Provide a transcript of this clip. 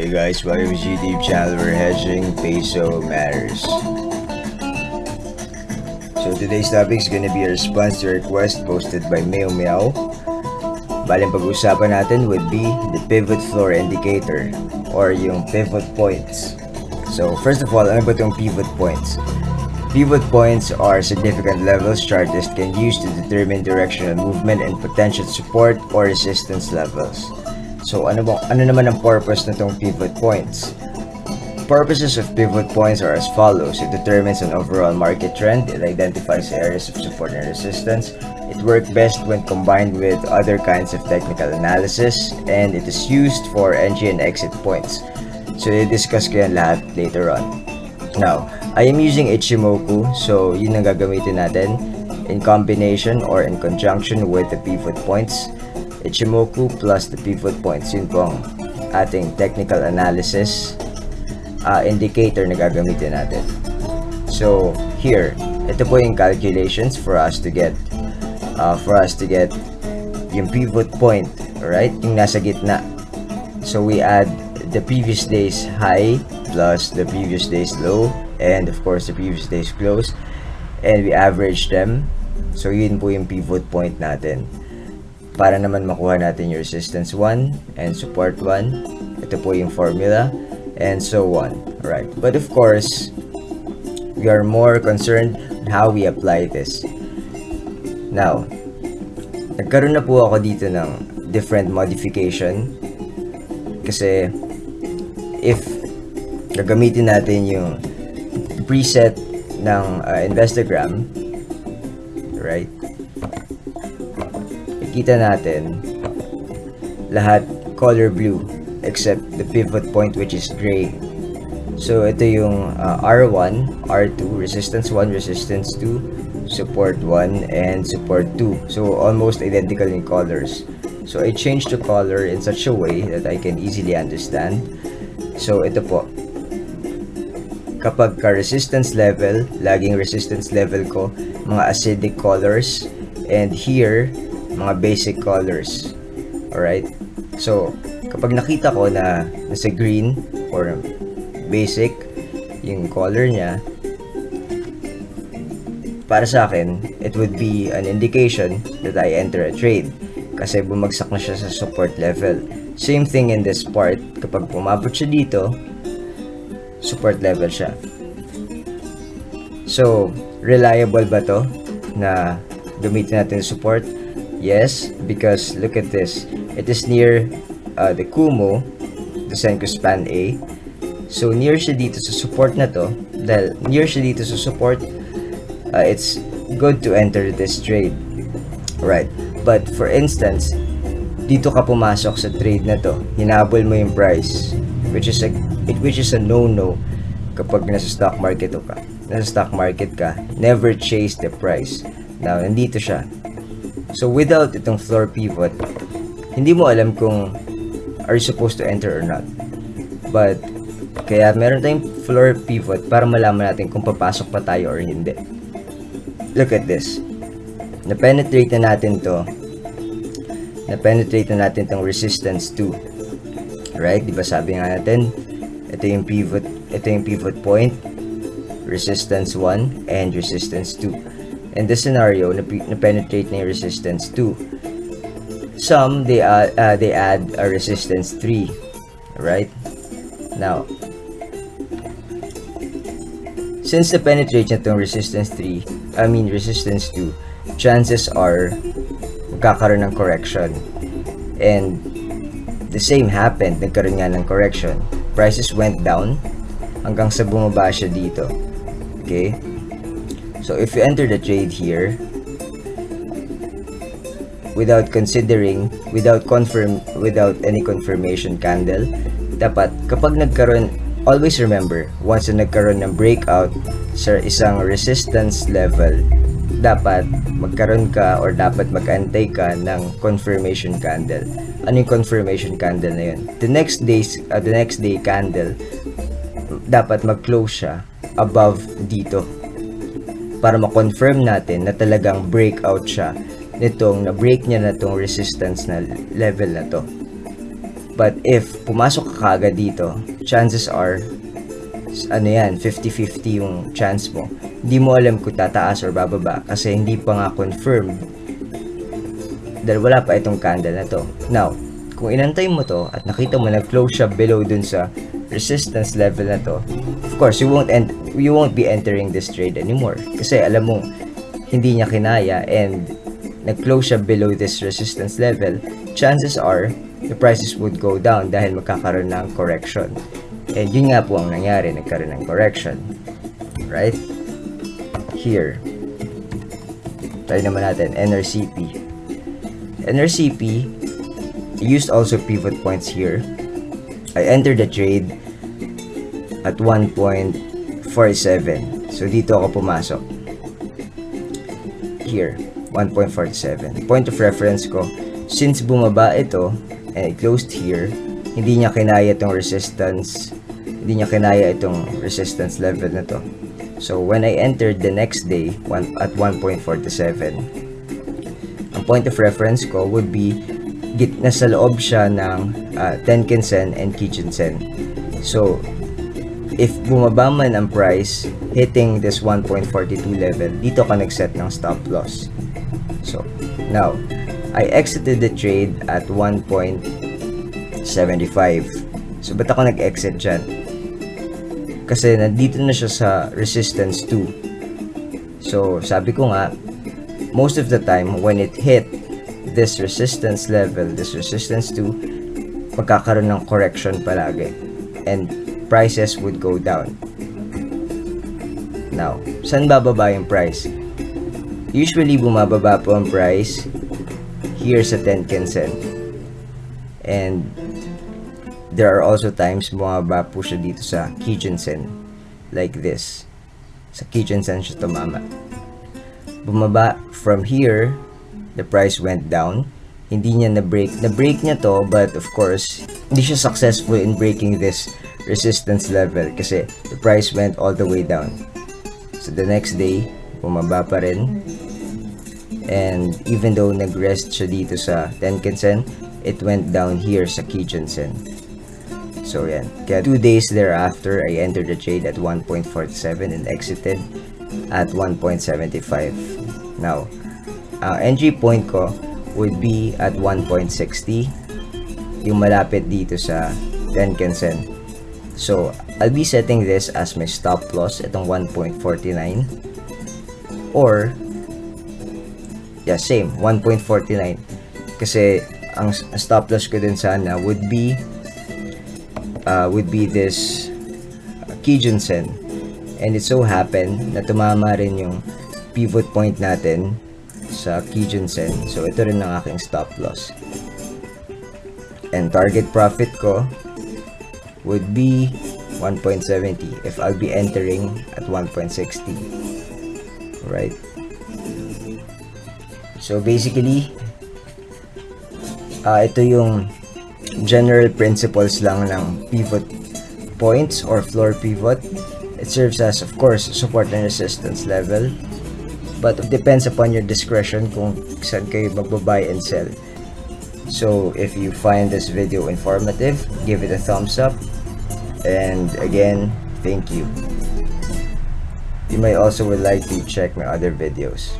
Hey guys, welcome to YouTube channel where hedging peso matters. So today's topic is gonna be a response to a request posted by Meow Meow. Bali ang pag-uusapan natin would be the pivot floor indicator or yung pivot points. So first of all, ano ba itong pivot points? Pivot points are significant levels chartists can use to determine directional movement and potential support or resistance levels. So ano ba ano naman ang purpose nitong pivot points? Purposes of pivot points are as follows. It determines an overall market trend, it identifies areas of support and resistance, it works best when combined with other kinds of technical analysis, and it is used for entry and exit points. So i-discuss ko lahat later on. Now, I am using Ichimoku, so yun ang gagamitin natin in combination or in conjunction with the pivot points. Ichimoku plus the pivot points, yun po ating technical analysis uh, indicator na gagamitin natin. So, here, ito po yung calculations for us to get uh, for us to get yung pivot point, right? Yung nasa gitna. So, we add the previous day's high plus the previous day's low and of course the previous day's close and we average them. So, yun po yung pivot point natin. Para naman makuha natin yung resistance 1 and support 1 ito po yung formula and so on right but of course we are more concerned on how we apply this. Now nagkaroon na po ako dito ng different modification kasi if gagamitin natin yung preset ng uh, Instagram right kita natin lahat color blue except the pivot point which is gray. So ito yung uh, R1, R2, resistance 1, resistance 2, support 1, and support 2. So almost identical in colors. So I changed the color in such a way that I can easily understand. So ito po. Kapag ka resistance level, laging resistance level ko, mga acidic colors. And here, mga basic colors. Alright? So, kapag nakita ko na nasa green or basic yung color niya, para sa akin, it would be an indication that I enter a trade kasi bumagsak na siya sa support level. Same thing in this part, kapag pumabot siya dito, support level siya. So, reliable ba to na gamitin natin support? Yes, because look at this. It is near uh, the Kumo, the Senko Span A. So, near siya dito sa support na to. Dahil near siya dito sa support, uh, it's good to enter this trade. Right. But for instance, dito ka pumasok sa trade na to. Hinabol mo yung price. Which is a, it, which is a no-no kapag nasa stock market ka. Nasa stock market ka, never chase the price. Now, nandito siya So without itong floor pivot, hindi mo alam kung are you supposed to enter or not. But kaya meron tayong floor pivot para malaman natin kung papasok pa tayo or hindi. Look at this. Na-penetrate na natin to. Na-penetrate na natin tong resistance 2. Right? Di ba sabi nga natin, ito yung pivot, ito yung pivot point, resistance 1 and resistance 2. In this scenario, na-penetrate na yung resistance 2. Some, they, add, uh, they add a resistance 3. Right? Now, since the penetrate itong resistance 3, I mean resistance 2, chances are magkakaroon ng correction. And the same happened, nagkaroon nga ng correction. Prices went down hanggang sa bumaba siya dito. Okay? So if you enter the trade here, without considering, without confirm, without any confirmation candle, dapat kapag nagkaroon, always remember, once na nagkaroon ng breakout sa isang resistance level, dapat magkaroon ka or dapat mag-antay ka ng confirmation candle. Ano yung confirmation candle na yun? The next day's, uh, the next day candle, dapat mag-close siya above dito para ma-confirm natin na talagang breakout siya nitong na-break niya na tong resistance na level na to. But if pumasok ka kagad dito, chances are ano yan, 50-50 yung chance mo. Hindi mo alam kung tataas or bababa kasi hindi pa nga confirmed dahil wala pa itong candle na to. Now, kung inantay mo to at nakita mo nag-close siya below dun sa resistance level na to, of course, you won't end, you won't be entering this trade anymore. Kasi alam mo, hindi niya kinaya and nag-close siya below this resistance level, chances are, the prices would go down dahil magkakaroon ng correction. And yun nga po ang nangyari, nagkaroon ng correction. Right? Here. Try naman natin, NRCP. NRCP used also pivot points here. I entered the trade at 1.47. So dito ako pumasok. Here, 1.47. Point of reference ko, since bumaba ito and it closed here, hindi niya kinaya itong resistance, hindi niya kinaya itong resistance level na to. So when I entered the next day at 1.47, ang point of reference ko would be git nasa loob siya ng uh, Tenkan-sen and Kijun-sen. So, if bumaba man ang price hitting this 1.42 level, dito ka nag-set ng stop loss. So, now, I exited the trade at 1.75. So, ba't ako nag-exit dyan? Kasi nandito na siya sa resistance 2. So, sabi ko nga, most of the time when it hit this resistance level, this resistance 2, magkakaroon ng correction palagi. And prices would go down. Now, saan bababa yung price? Usually, bumababa po ang price here sa Tenkan-sen. And there are also times bumababa po siya dito sa Kijun-sen. Like this. Sa Kijun-sen siya tumama. Bumaba from here the price went down. Hindi niya na-break. Na-break niya to, but of course, hindi siya successful in breaking this resistance level kasi the price went all the way down. So the next day, bumaba pa rin. And even though nag-rest siya dito sa Tenkan-sen, it went down here sa Kijun-sen. So yan. Kaya 2 days thereafter, I entered the trade at 1.47 and exited at 1.75. Now, uh, entry point ko would be at 1.60 yung malapit dito sa Tenkan-sen. So, I'll be setting this as my stop loss, itong 1.49. Or, yeah, same, 1.49. Kasi, ang stop loss ko din sana would be, uh, would be this uh, Kijun-sen. And it so happened na tumama rin yung pivot point natin sa Kijun-sen. So, ito rin ang aking stop loss. And target profit ko would be 1.70 if I'll be entering at 1.60. Right? So, basically, uh, ito yung general principles lang ng pivot points or floor pivot. It serves as, of course, support and resistance level But it depends upon your discretion kung saan kayo magbabuy and sell. So, if you find this video informative, give it a thumbs up. And again, thank you. You may also would like to check my other videos.